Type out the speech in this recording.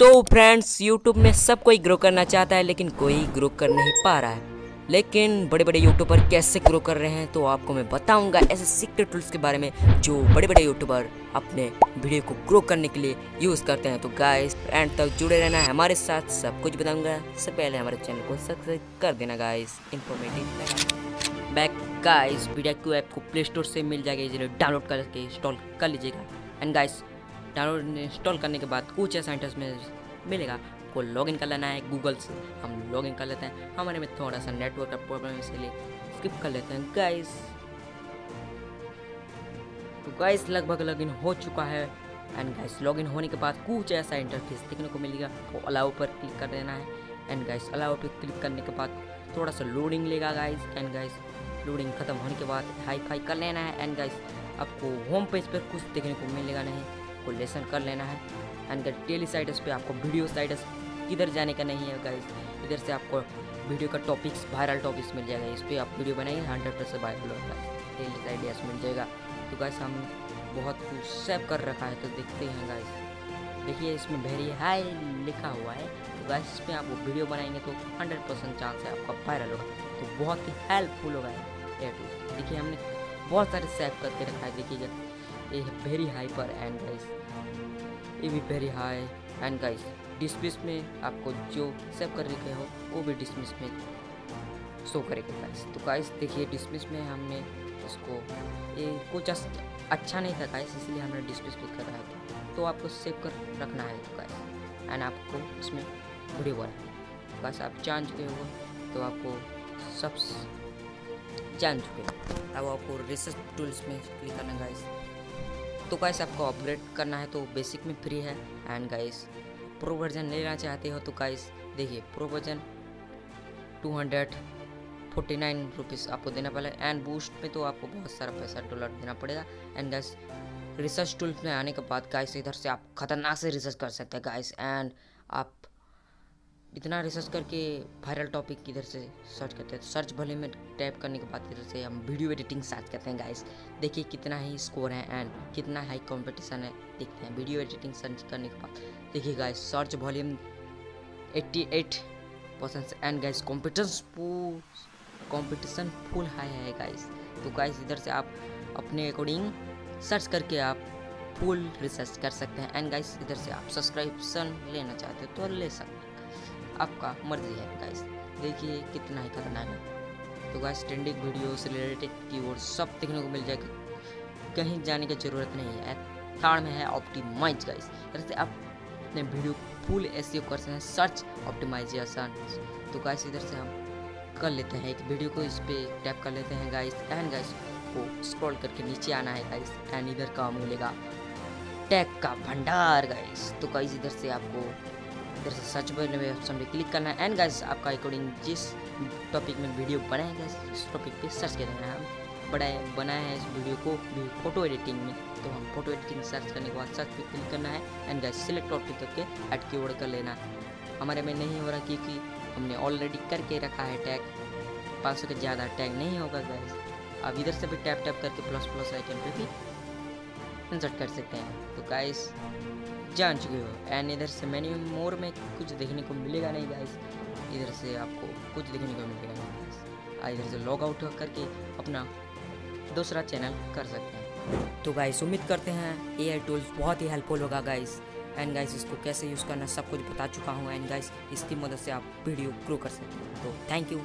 तो friends YouTube में सब कोई ग्रो करना चाहता है, लेकिन कोई ग्रो कर नहीं पा रहा है। लेकिन बड़े बड़े यूट्यूबर कैसे ग्रो कर रहे हैं तो आपको मैं बताऊँगा ऐसे सीक्रेट टूल्स के बारे में, जो बड़े बड़े यूट्यूबर अपने वीडियो को ग्रो करने के लिए यूज़ करते हैं। तो गाइस एंड तक जुड़े रहना है हमारे साथ, सब कुछ बताऊँगा। सबसे पहले हमारे चैनल को सब्सक्राइब कर देना guys informative back guys video को ऐप को प्ले स्टोर से मिल जाएगा इजीली डाउनलोड करके इंस्टॉल कर लीजिएगा। एंड गाइस डाउनलोड इंस्टॉल करने के बाद कुछ ऐसा इंटरफेस मिलेगा आपको लॉगिन कर लेना है गूगल से। हम लॉगिन कर लेते हैं। हमारे में थोड़ा सा नेटवर्क का प्रॉब्लम इसलिए स्किप कर लेते हैं। गाइस तो गाइस लगभग लॉगिन हो चुका है। एंड गाइस लॉगिन होने के बाद कुछ ऐसा इंटरफेस देखने को मिलेगा तो अलाउ पर क्लिक कर देना है। एंड गाइस अलाउ पर क्लिक करने के बाद थोड़ा सा लोडिंग लेगा गाइस एंड गाइस लोडिंग खत्म होने के बाद हाई फाई कर लेना है। एंड गाइस आपको होम पेज पर कुछ देखने को मिलेगा नहीं। आपको लेसन कर लेना है। एंड डेली साइटस पे आपको वीडियो साइटस किधर जाने का नहीं है गाइस इधर से आपको वीडियो का टॉपिक्स वायरल टॉपिक्स मिल जाएगा। इस पर आप वीडियो बनाइए हंड्रेड परसेंट वायरल होगा। डेली आइडियाज़ मिल जाएगा। तो गाइस हम बहुत कुछ सेव कर रखा है तो देखते हैं गाइस देखिए, इसमें वेरी हाई लिखा हुआ है। तो गाइस इस पर आप वीडियो बनाएँगे तो हंड्रेड परसेंट चांस है आपका वायरल होगा। तो बहुत ही हेल्पफुल होगा। ये देखिए, हमने बहुत सारे सेव करके रखा है। देखिएगा ये वेरी हाई पर एंड गाइस ये भी very high and guys dismiss में आपको जो सेव कर रखे हो, वो भी डिस्मिस में शो करेगा गाइस तो गाइस देखिए डिसमिस में हमने इसको, ये कुछ अच्छा नहीं था गाइस इसलिए हमने डिस्मिस कर रहा था। तो आपको सेव कर रखना है तो गाइस एंड आपको इसमें वीडियो बना। बस आप जान चुके हो तो आपको सब जान चुके अब आपको रिसर्च टूल्स में क्लिक करना गाइस तो गाइस आपको अपग्रेड करना है तो बेसिक में फ्री है। एंड गाइस प्रो वर्जन लेना चाहते हो तो गाइस देखिए pro version two hundred forty nine rupees आपको देना पड़ेगा। एंड बूस्ट में तो आपको बहुत सारा पैसा डॉलर देना पड़ेगा। एंड गाइस रिसर्च टूल्स में आने के बाद गाइस इधर से आप खतरनाक से रिसर्च कर सकते हैं गाइस एंड आप इतना रिसर्च करके वायरल टॉपिक इधर से सर्च करते हैं तो सर्च भले में टाइप करने के बाद इधर से हम वीडियो एडिटिंग सर्च करते हैं गाइस देखिए कितना ही स्कोर है एंड कितना हाई कंपटीशन है, देखते हैं वीडियो एडिटिंग सर्च करने के बाद. देखिए guys search volume 88 percent and guys competition competition full high है गाइस तो गाइस इधर से आप अपने अकॉर्डिंग सर्च करके आप फुल रिसर्च कर सकते हैं. एंड गाइस इधर से आप सब्सक्रिप्शन लेना चाहते हो तो ले सकते आपका मर्ज़ी है गाइस देखिए कितना ही करना है. तो गाइस ट्रेंडिंग वीडियो से रिलेटेड कीवर्ड सब देखने को मिल जाएगा. कहीं जाने की ज़रूरत नहीं है. थर्ड में है ऑप्टिमाइज गाइस जैसे आप अपने वीडियो फुल एस कर सकते हैं. सर्च ऑप्टिमाइजेशन तो गाइस इधर से हम कर लेते हैं. एक वीडियो को इस पर टैप कर लेते हैं गाइस एंड गाइस को स्क्रॉल करके नीचे आना है गाइस एंड इधर काम मिलेगा टैग का भंडार गाइस तो गाइस इधर से आपको इधर से सर्च बटन में ऑप्शन पे क्लिक करना है। एंड गाइस आपका अकॉर्डिंग जिस टॉपिक में वीडियो बनाया गया उस टॉपिक पे सर्च कर। देना है हम बनाए बनाया है इस वीडियो को भी फ़ोटो एडिटिंग में। तो हम फ़ोटो एडिटिंग सर्च करने के बाद सर्च पे क्लिक करना है। एंड गाइस सिलेक्ट टॉपिक करके एड कीवर्ड कर लेना। है हमारे में नहीं हो रहा क्योंकि हमने ऑलरेडी करके रखा है टैग पाँच सौ के ज़्यादा टैग नहीं होगा गाइस अब इधर से भी टैप टैप करके प्लस प्लस आइकन पे भी इंसर्ट कर सकते हैं। तो गाइस जान चुके हो। एंड इधर से मेन्यू मोर में कुछ देखने को मिलेगा नहीं गाइस इधर से आपको कुछ देखने को मिलेगा नहीं गाइस इधर से लॉग आउट करके अपना दूसरा चैनल कर सकते हैं। तो गाइस उम्मीद करते हैं ए आई टूल्स बहुत ही हेल्पफुल होगा गाइस एंड गाइस इसको कैसे यूज़ करना सब कुछ बता चुका हूँ। एंड गाइस इसकी मदद से आप वीडियो ग्रो कर सकते हैं। तो थैंक यू